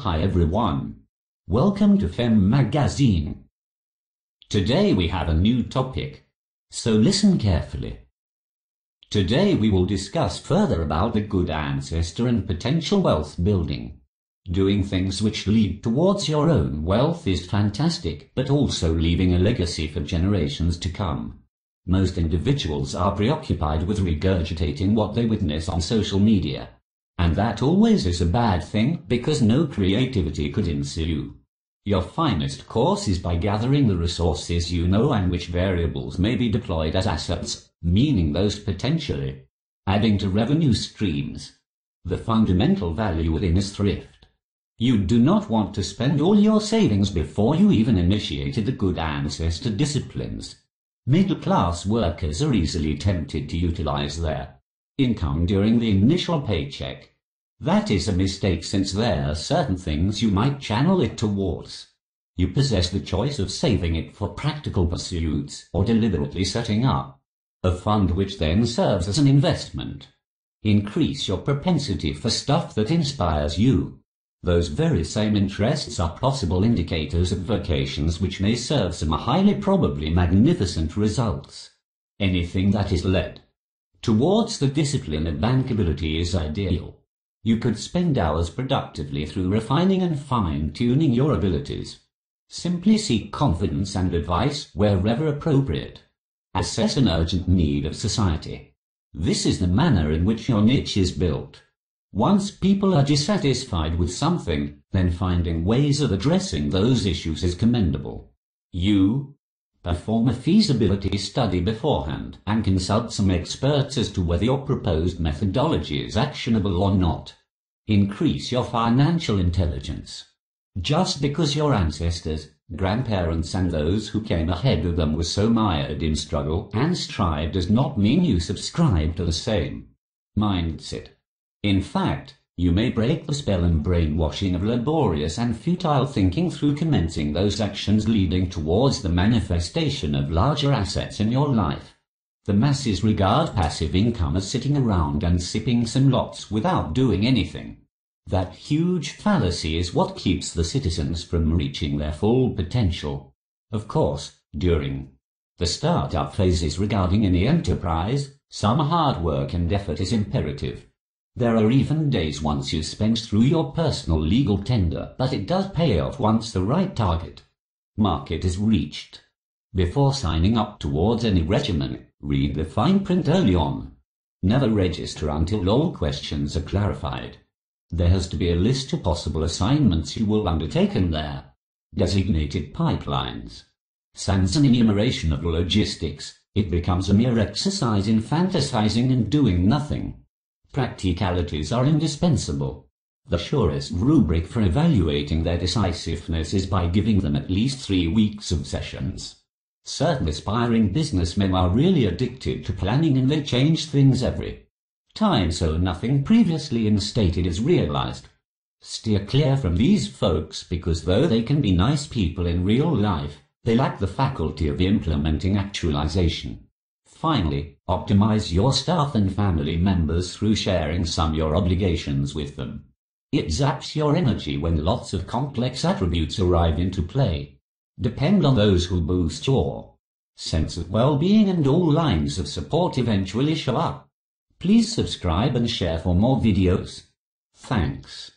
Hi everyone. Welcome to Femme Magazine. Today we have a new topic. So listen carefully. Today we will discuss further about the good ancestor and potential wealth building. Doing things which lead towards your own wealth is fantastic, but also leaving a legacy for generations to come. Most individuals are preoccupied with regurgitating what they witness on social media. And that always is a bad thing, because no creativity could ensue. Your finest course is by gathering the resources you know and which variables may be deployed as assets, meaning those potentially adding to revenue streams. The fundamental value within is thrift. You do not want to spend all your savings before you even initiated the good ancestor disciplines. Middle-class workers are easily tempted to utilize their income during the initial paycheck. That is a mistake since there are certain things you might channel it towards. You possess the choice of saving it for practical pursuits or deliberately setting up a fund which then serves as an investment. Increase your propensity for stuff that inspires you. Those very same interests are possible indicators of vocations which may serve some highly probably magnificent results. Anything that is led towards the discipline of bankability is ideal. You could spend hours productively through refining and fine-tuning your abilities. Simply seek confidence and advice wherever appropriate. Assess an urgent need of society. This is the manner in which your niche is built. Once people are dissatisfied with something, then finding ways of addressing those issues is commendable. You perform a feasibility study beforehand and consult some experts as to whether your proposed methodology is actionable or not. Increase your financial intelligence. Just because your ancestors, grandparents and those who came ahead of them were so mired in struggle and strive does not mean you subscribe to the same mindset. In fact, you may break the spell and brainwashing of laborious and futile thinking through commencing those actions leading towards the manifestation of larger assets in your life. The masses regard passive income as sitting around and sipping some lots without doing anything. That huge fallacy is what keeps the citizens from reaching their full potential. Of course, during the start-up phases regarding any enterprise, some hard work and effort is imperative. There are even days once you spend through your personal legal tender, but it does pay off once the right target market is reached. Before signing up towards any regimen, read the fine print early on. Never register until all questions are clarified. There has to be a list of possible assignments you will undertake and their designated pipelines. Sans an enumeration of logistics, it becomes a mere exercise in fantasizing and doing nothing. Practicalities are indispensable. The surest rubric for evaluating their decisiveness is by giving them at least three weeks of sessions. Certain aspiring businessmen are really addicted to planning and they change things every time so nothing previously instated is realized. Steer clear from these folks because though they can be nice people in real life, they lack the faculty of implementing actualization. Finally, optimize your staff and family members through sharing some your obligations with them. It zaps your energy when lots of complex attributes arrive into play. Depend on those who boost your sense of well-being and all lines of support eventually show up. Please subscribe and share for more videos. Thanks.